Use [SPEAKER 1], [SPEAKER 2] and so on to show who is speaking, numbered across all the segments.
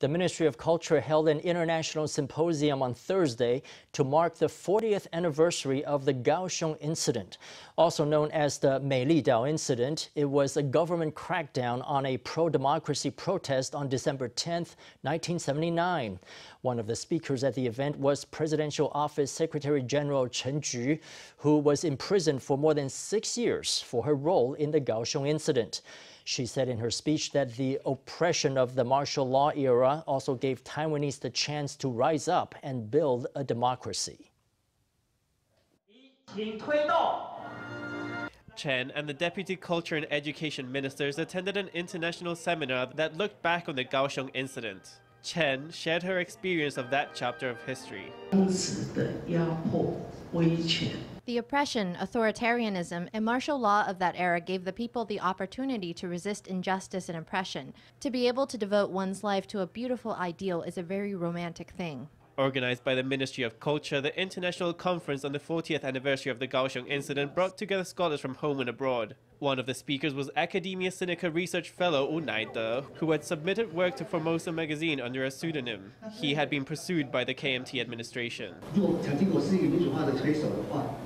[SPEAKER 1] The Ministry of Culture held an international symposium on Thursday to mark the 40th anniversary of the Kaohsiung incident. Also known as the Meilidao incident, it was a government crackdown on a pro-democracy protest on December 10, 1979. One of the speakers at the event was Presidential Office Secretary General Chen Chu, who was imprisoned for more than six years for her role in the Kaohsiung incident. She said in her speech that the oppression of the martial law era also gave Taiwanese the chance to rise up and build a democracy.
[SPEAKER 2] Chen and the Deputy Culture and Education Ministers attended an international seminar that looked back on the Kaohsiung incident. Chen shared her experience of that chapter of history.
[SPEAKER 3] The oppression, authoritarianism, and martial law of that era gave the people the opportunity to resist injustice and oppression. To be able to devote one's life to a beautiful ideal is a very romantic thing.
[SPEAKER 2] Organized by the Ministry of Culture, the international conference on the 40th anniversary of the Kaohsiung incident brought together scholars from home and abroad. One of the speakers was Academia Sinica research fellow Wu Nai-teh, who had submitted work to Formosa magazine under a pseudonym. He had been pursued by the KMT administration.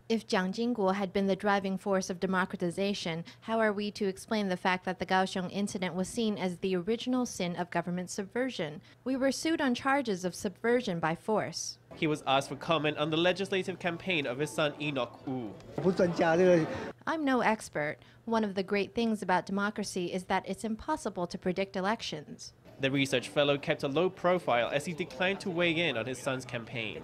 [SPEAKER 3] If Chiang Ching-kuo had been the driving force of democratization, how are we to explain the fact that the Kaohsiung incident was seen as the original sin of government subversion? We were sued on charges of subversion by force.
[SPEAKER 2] He was asked for comment on the legislative campaign of his son Enoch Wu.
[SPEAKER 3] I'm no expert. One of the great things about democracy is that it's impossible to predict elections.
[SPEAKER 2] The research fellow kept a low profile as he declined to weigh in on his son's campaign.